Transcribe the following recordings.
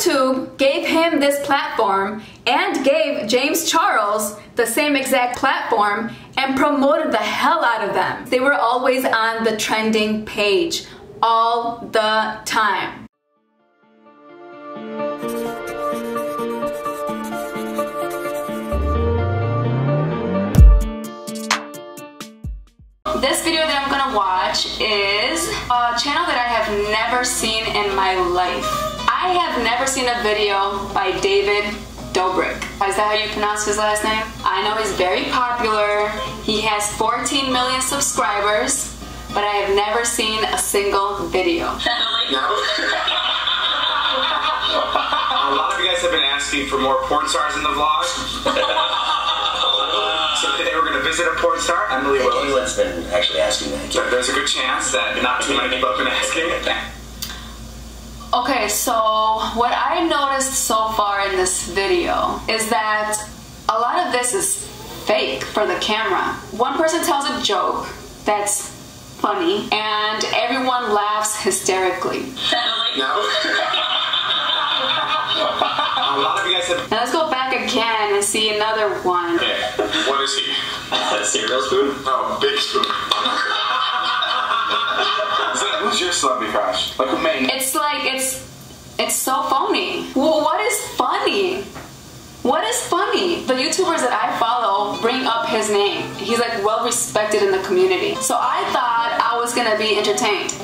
YouTube gave him this platform and gave James Charles the same exact platform and promoted the hell out of them. They were always on the trending page all the time. This video that I'm gonna watch is a channel that I have never seen in my life. I have never seen a video by David Dobrik. Is that how you pronounce his last name? I know he's very popular. He has 14 million subscribers, but I have never seen a single video. No. a lot of you guys have been asking for more porn stars in the vlog. so today we're going to visit a porn star, Emily Willis. Anyone's been actually asking that. So there's a good chance that not too many people have been asking. Okay, so what I noticed so far in this video is that a lot of this is fake for the camera. One person tells a joke that's funny and everyone laughs hysterically. No. a lot of you guys have. Now let's go back again and see another one. Okay, what is he? A cereal spoon? Oh, big spoon. Who's your celebrity crush? Like who made? It's like it's it's so phony. Well, what is funny? What is funny? The YouTubers that I follow bring up his name. He's like well respected in the community. So I thought I was gonna be entertained.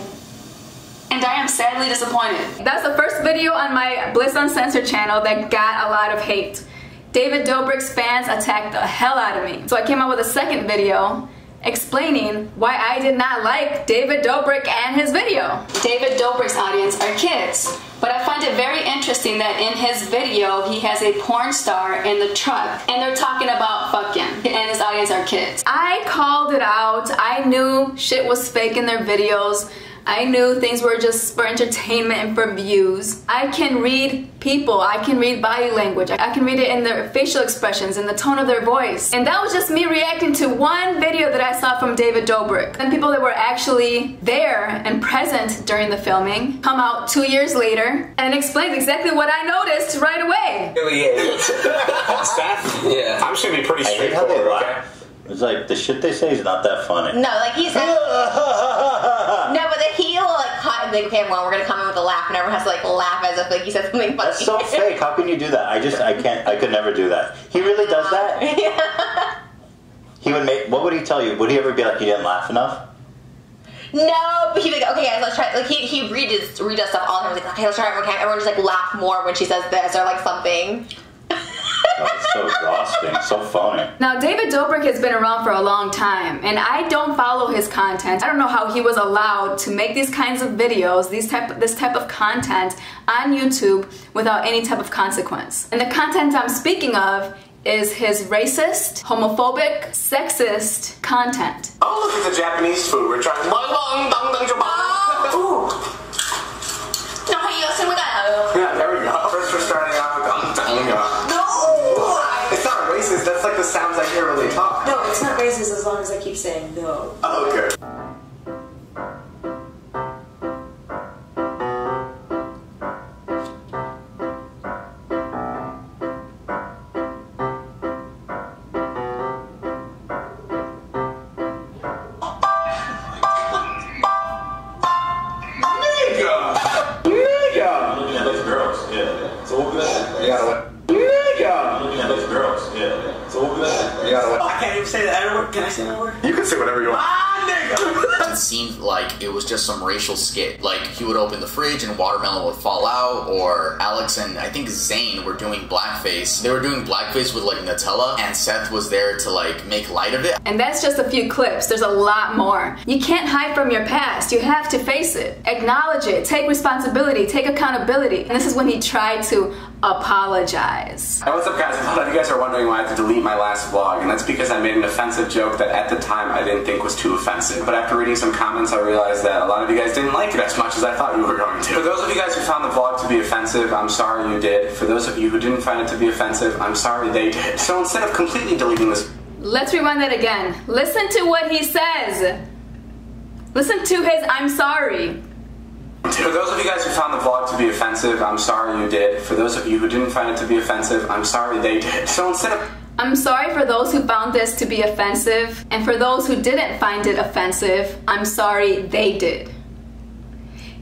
And I am sadly disappointed. That's the first video on my Bliss Uncensored channel that got a lot of hate. David Dobrik's fans attacked the hell out of me. So I came out with a second video explaining why I did not like David Dobrik and his video. David Dobrik's audience are kids, but I find it very interesting that in his video he has a porn star in the truck and they're talking about fucking and his audience are kids. I called it out. I knew shit was fake in their videos. I knew things were just for entertainment and for views. I can read people, I can read body language, I can read it in their facial expressions, in the tone of their voice. And that was just me reacting to one video that I saw from David Dobrik. And people that were actually there and present during the filming come out two years later and explain exactly what I noticed right away. Really is. Steph? Yeah. I'm just gonna be pretty I hate how straightforward. Okay? It's like the shit they say is not that funny. No, like he said. no, but then he'll like cut like okay, well, we're gonna come in with a laugh, and everyone has to like laugh as if like he said something funny. That's so fake. How can you do that? I just I can't. I could never do that. He really does that. yeah. He would make. What would he tell you? Would he ever be like, you didn't laugh enough? No, but he'd be like, okay, guys, let's try. Like he he redoes redoes stuff all the time. He's like, okay, let's try it time. Everyone just like laugh more when she says this or like something. Oh, it's so exhausting. So phony. Now, David Dobrik has been around for a long time, and I don't follow his content. I don't know how he was allowed to make these kinds of videos, these type, this type of content on YouTube without any type of consequence. And the content I'm speaking of is his racist, homophobic, sexist content. Oh, look at the Japanese food. We're trying. Oh! Ooh. Yeah, there we go. First, we're starting off with um, That's like the sounds I hear when they talk. No, it's not racist as long as I keep saying no. Oh, okay. Like it was just some racial skit. Like he would open the fridge and watermelon would fall out, or Alex and I think Zane were doing blackface. They were doing blackface with like Nutella, and Seth was there to like make light of it. And that's just a few clips. There's a lot more. You can't hide from your past. You have to face it. Acknowledge it. Take responsibility. Take accountability. And this is when he tried to apologize. Hey, what's up, guys? A lot of you guys are wondering why I had to delete my last vlog, and that's because I made an offensive joke that at the time I didn't think was too offensive. But after reading some comments, I realized that a lot of you guys didn't like it as much as I thought you were going to. For those of you guys who found the vlog to be offensive, I'm sorry you did. For those of you who didn't find it to be offensive, I'm sorry they did. So instead of completely deleting this Let's rewind that again. Listen to what he says. Listen to his I'm sorry. For those of you guys who found the vlog to be offensive, I'm sorry you did. For those of you who didn't find it to be offensive, I'm sorry they did. So instead of I'm sorry for those who found this to be offensive, and for those who didn't find it offensive, I'm sorry they did.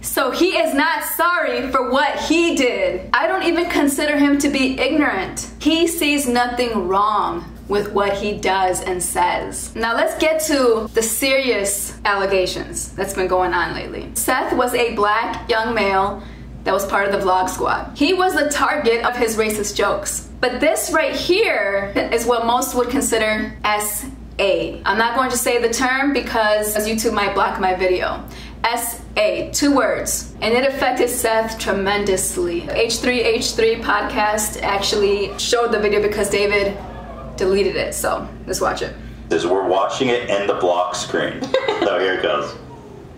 So he is not sorry for what he did. I don't even consider him to be ignorant. He sees nothing wrong with what he does and says. Now let's get to the serious allegations that's been going on lately. Seth was a black young male that was part of the vlog squad. He was the target of his racist jokes. But this right here is what most would consider SA. I'm not going to say the term because YouTube might block my video. SA, two words. And it affected Seth tremendously. H3H3 podcast actually showed the video because David deleted it. So let's watch it. Is we're watching it in the block screen. so here it goes.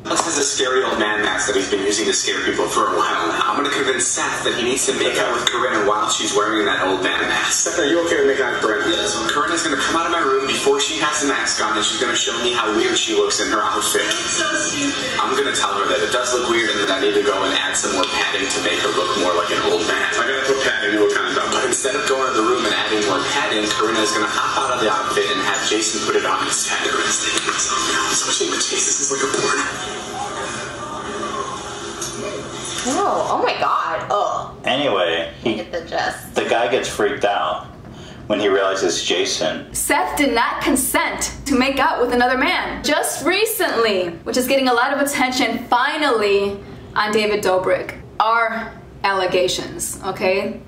This is a scary old man mask that he's been using to scare people for a while now. I'm gonna convince Seth that he needs to make out with Corinna while she's wearing that old man mask. Seth, are you okay with making out with Corinna? Yes. Corinna's gonna come out of my room before she has the mask on and she's gonna show me how weird she looks in her outfit. So I'm gonna tell her that it does look weird and that I need to go and add some more padding more padding, is gonna hop out of the outfit and have Jason put it on instead. Corinna's thinking to myself now, especially with Jason, this is like a porn. Oh, oh my god. Oh, Anyway, he, get the gist. the guy gets freaked out when he realizes Jason. Seth did not consent to make out with another man. Just recently, which is getting a lot of attention finally on David Dobrik, are allegations, okay?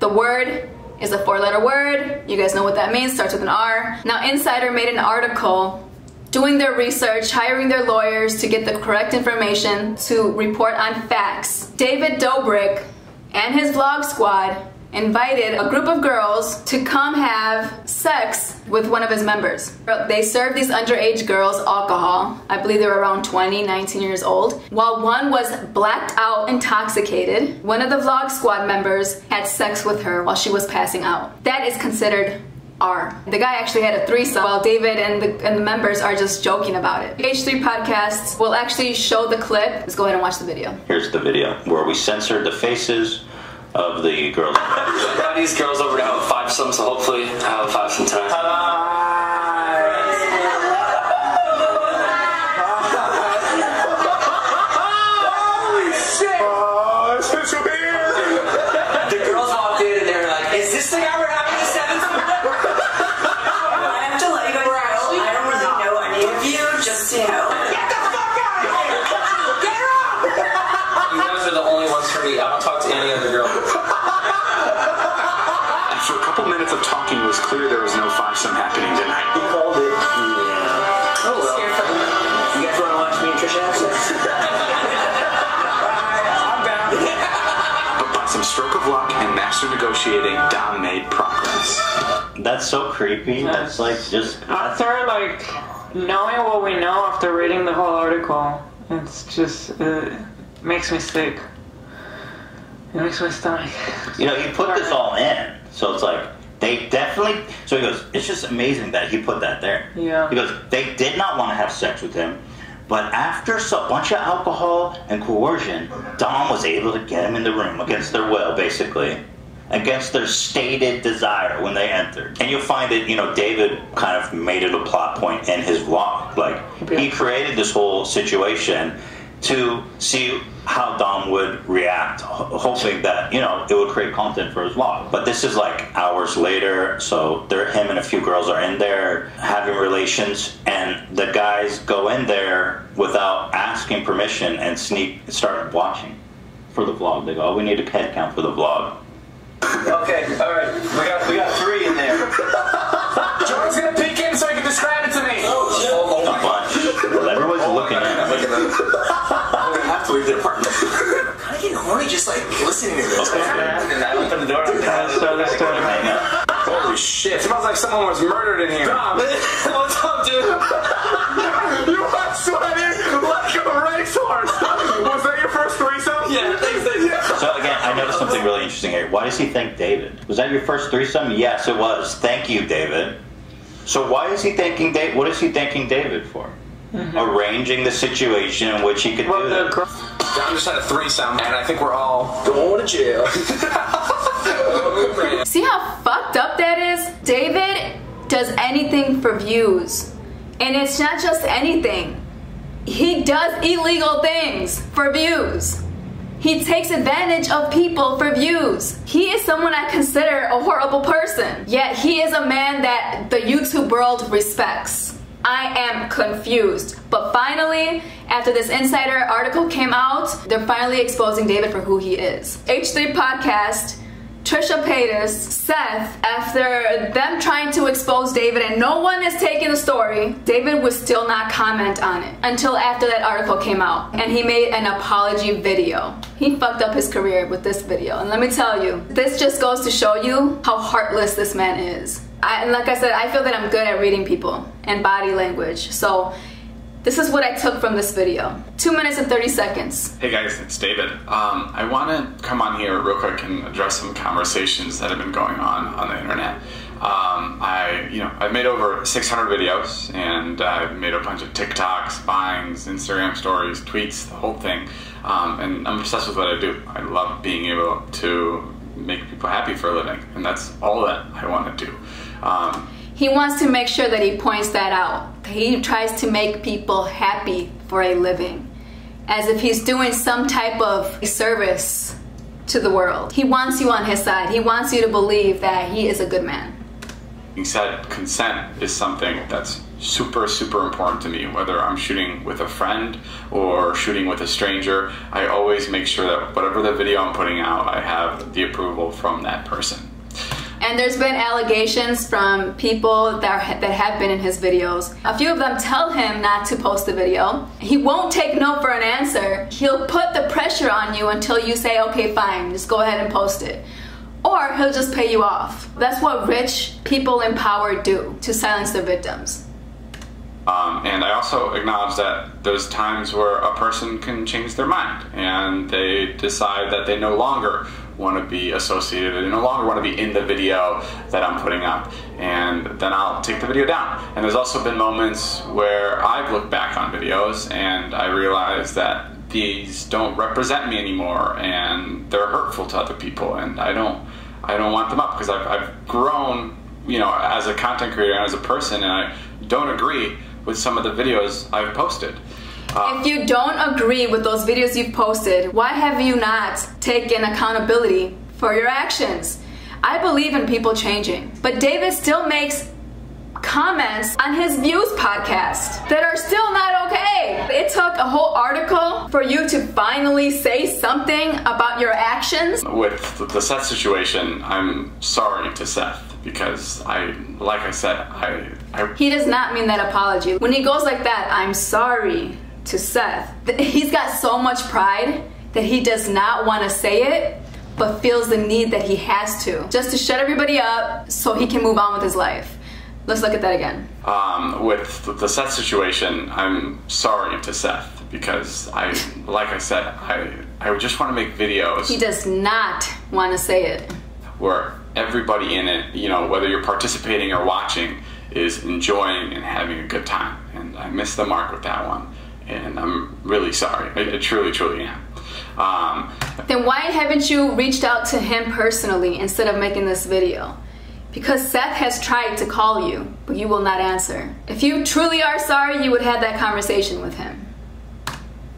The word is a four letter word. You guys know what that means, starts with an R. Now, Insider made an article doing their research, hiring their lawyers to get the correct information to report on facts. David Dobrik and his vlog squad invited a group of girls to come have sex with one of his members. They served these underage girls alcohol. I believe they were around 20, 19 years old. While one was blacked out, intoxicated, one of the vlog squad members had sex with her while she was passing out. That is considered R. The guy actually had a threesome while David and the, and the members are just joking about it. H3 Podcasts will actually show the clip. Let's go ahead and watch the video. Here's the video where we censored the faces of the girls. Got these girls over to have a five some, so hopefully I have a five some time. The girls walked in and they were like, "Is this the guy was clear there was no five-some happening tonight. He called it. Yeah. Oh well. You guys want to watch me and Trisha have sex? I'm down. But by some stroke of luck and master negotiating, Dom made progress. That's so creepy. That's like just. After like knowing what we know after reading the whole article, it's just uh, makes me sick. It makes my stomach. You know, he put this all in, so it's like they definitely. So he goes, it's just amazing that he put that there. Yeah. He goes, they did not want to have sex with him, but after a bunch of alcohol and coercion, Dom was able to get him in the room against their will, basically. Against their stated desire when they entered. And you'll find that, you know, David kind of made it a plot point in his vlog. Like, he created this whole situation to see how Dom would react, ho- hoping that you know it would create content for his vlog. But this is like hours later, so there, him and a few girls are in there having relations, and the guys go in there without asking permission and sneak start watching for the vlog. They go, "Oh, we need a head count for the vlog." Okay, all right. We got we got three in there. John's gonna peek in so he can describe it to me. Oh, A bunch. Well, everyone's looking in. We have to leave the apartment. I get horny just like listening to this. And I open the door. Let's start the story. Hang on. Holy shit! It smells like someone was murdered in here. Dom, What's up, dude? you are sweating like a racehorse. Was that your first threesome? Yeah, thanks, thanks. So again, I noticed something really interesting here. Why does he thank David? Was that your first threesome? Yes, it was. Thank you, David. So why is he thanking David? What is he thanking David for? Mm-hmm. Arranging the situation in which he could Well, do the that. girl. Dom just had a threesome, and I think we're all Going to jail. See how fucked up that is? David does anything for views. And it's not just anything. He does illegal things for views. He takes advantage of people for views. He is someone I consider a horrible person. Yet he is a man that the YouTube world respects. I am confused. But finally, after this insider article came out, they're finally exposing David for who he is. H3 Podcast Trisha Paytas, Seth, after them trying to expose David and no one is taking the story, David would still not comment on it until after that article came out and he made an apology video. He fucked up his career with this video. And let me tell you, this just goes to show you how heartless this man is. I, and like I said, I feel that I'm good at reading people and body language. So this is what I took from this video. Two minutes and 30 seconds. Hey guys, it's David. Um, I want to come on here real quick and address some conversations that have been going on on the internet. Um, I, you know, I've made over 600 videos and I've made a bunch of TikToks, Vines, Instagram stories, tweets, the whole thing. Um, and I'm obsessed with what I do. I love being able to make people happy for a living, and that's all that I want to do. Um, he wants to make sure that he points that out. He tries to make people happy for a living, as if he's doing some type of service to the world. He wants you on his side. He wants you to believe that he is a good man. Being said, consent is something that's super, super important to me. Whether I'm shooting with a friend or shooting with a stranger, I always make sure that whatever the video I'm putting out, I have the approval from that person. And there's been allegations from people that, that have been in his videos. A few of them tell him not to post the video. He won't take no for an answer. He'll put the pressure on you until you say, okay, fine, just go ahead and post it. Or he'll just pay you off. That's what rich people in power do to silence their victims. Um, and I also acknowledge that there's times where a person can change their mind and they decide that they no longer want to be associated, they no longer want to be in the video that I'm putting up, and then I'll take the video down. And there's also been moments where I've looked back on videos and I realize that these don't represent me anymore and they're hurtful to other people, and I don't, I don't want them up because I've, I've grown, you know, as a content creator and as a person, and I don't agree with some of the videos I've posted. Uh, if you don't agree with those videos you've posted, why have you not taken accountability for your actions? I believe in people changing, but David still makes comments on his views podcast that are still not okay. It took a whole article for you to finally say something about your actions. With the Seth situation, I'm sorry to Seth because I, like I said, I, I. He does not mean that apology. When he goes like that, I'm sorry to Seth. He's got so much pride that he does not want to say it, but feels the need that he has to, just to shut everybody up so he can move on with his life. Let's look at that again. Um, with the Seth situation, I'm sorry to Seth because I, like I said, I, I just want to make videos. He does not want to say it. Where everybody in it, you know, whether you're participating or watching, is enjoying and having a good time. And I missed the mark with that one and I'm really sorry. I, I truly, truly am. Um, then why haven't you reached out to him personally instead of making this video? Because Seth has tried to call you, but you will not answer. If you truly are sorry, you would have that conversation with him.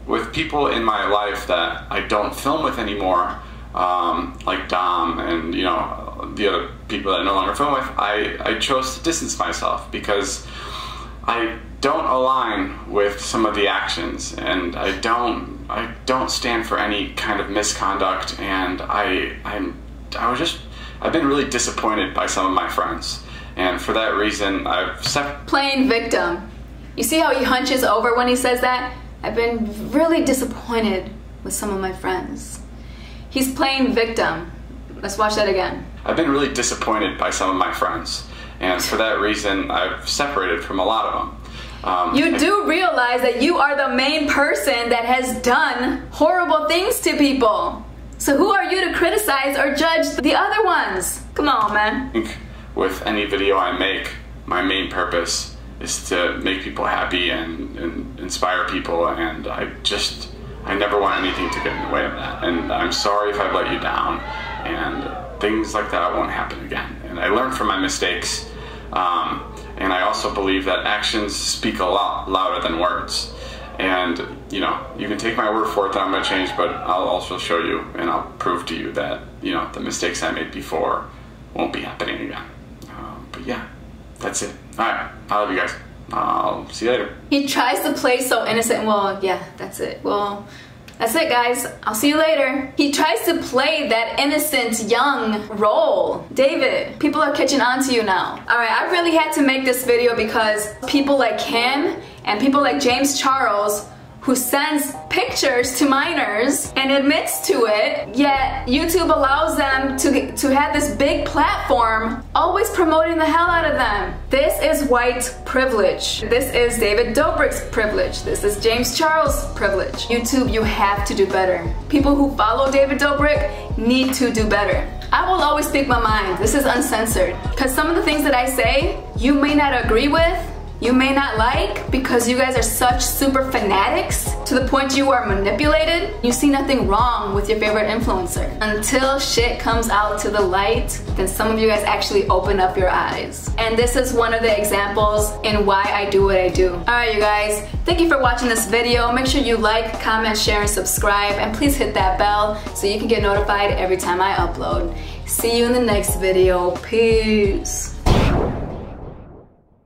With people in my life that I don't film with anymore, um, like Dom and you know the other people that I no longer film with, I, I chose to distance myself because I don't align with some of the actions and I don't I don't stand for any kind of misconduct and I I'm I was just I've been really disappointed by some of my friends and for that reason I've set playing victim. You see how he hunches over when he says that? I've been really disappointed with some of my friends. He's playing victim. Let's watch that again. I've been really disappointed by some of my friends and for that reason I've separated from a lot of them. Um, you do realize that you are the main person that has done horrible things to people. So who are you to criticize or judge the other ones? Come on, man. With any video I make, my main purpose is to make people happy and, and inspire people, and I just I never want anything to get in the way of that. And I'm sorry if I've let you down. And things like that won't happen again. And I learned from my mistakes. Um, and I also believe that actions speak a lot louder than words. And, you know, you can take my word for it that I'm going to change, but I'll also show you and I'll prove to you that, you know, the mistakes I made before won't be happening again. Um, but yeah, that's it. All right. I love you guys. I'll see you later. He tries to play so innocent. Well, yeah, that's it. Well, that's it, guys. I'll see you later. He tries to play that innocent, young role. David, people are catching on to you now. Alright, I really had to make this video because people like him and people like James Charles who sends pictures to minors and admits to it, yet YouTube allows them to, to have this big platform always promoting the hell out of them. This is white privilege. This is David Dobrik's privilege. This is James Charles' privilege. YouTube, you have to do better. People who follow David Dobrik need to do better. I will always speak my mind. This is uncensored. Because some of the things that I say, you may not agree with, you may not like because you guys are such super fanatics to the point you are manipulated, you see nothing wrong with your favorite influencer. Until shit comes out to the light, then some of you guys actually open up your eyes. And this is one of the examples in why I do what I do. Alright you guys, thank you for watching this video. Make sure you like, comment, share, and subscribe. And please hit that bell so you can get notified every time I upload. See you in the next video. Peace.